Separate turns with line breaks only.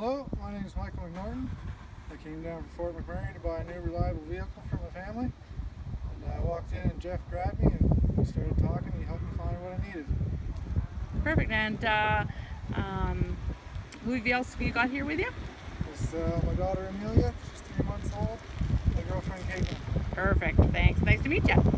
Hello, my name is Michael McNorton. I came down from Fort McMurray to buy a new reliable vehicle for my family. And I walked in and Jeff grabbed me and we started talking. He helped me find what I needed.
Perfect. And uh, um, who else have you got here with you?
It's uh, my daughter Amelia, she's three months old, my girlfriend Caitlin.
Perfect. Thanks. Nice to meet you.